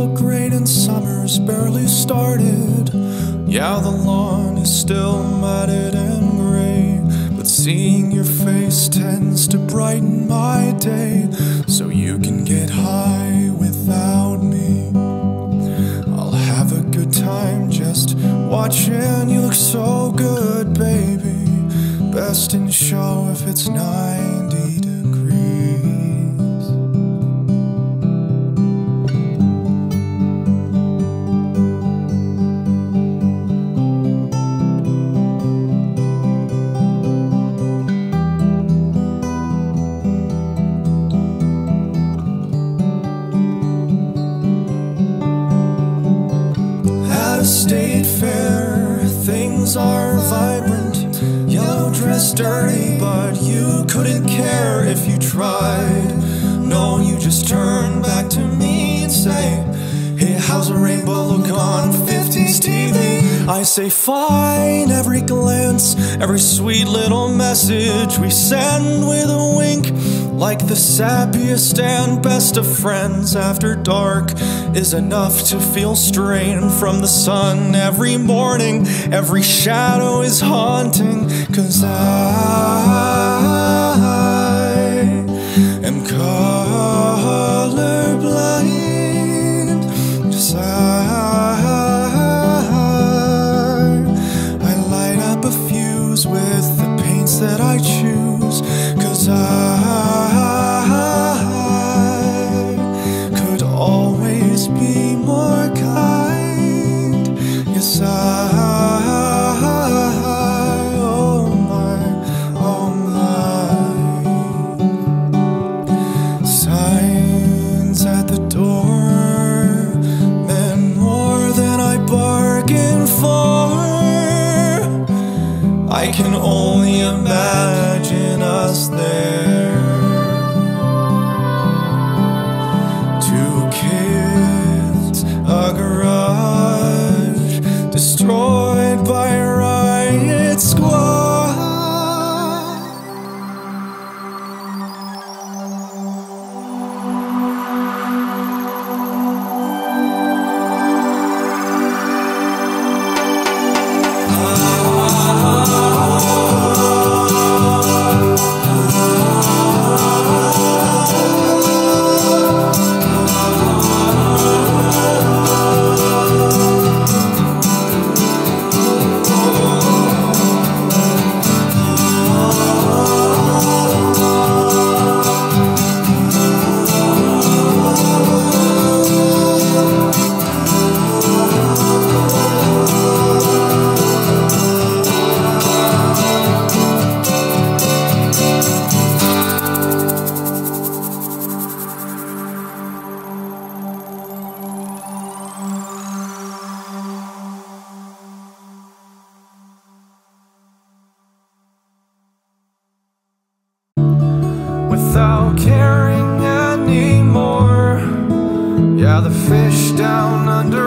look great and summer's barely started. Yeah, the lawn is still matted and gray. But seeing your face tends to brighten my day. So you can get high without me. I'll have a good time just watching you look so good, baby. Best in show if it's 90 state fair, things are vibrant. Yellow dress dirty, but you couldn't care if you tried. No, you just turn back to me and say, Hey, how's a rainbow look on 50s TV? I say, Fine, every glance, every sweet little message we send with a wink. Like the sappiest and best of friends after dark is enough to feel strain from the sun every morning. Every shadow is haunting, cause I am colorblind. Just I, I light up a fuse with the paints that I choose, cause I I can only imagine us there. Without caring anymore. Yeah, the fish down underwater,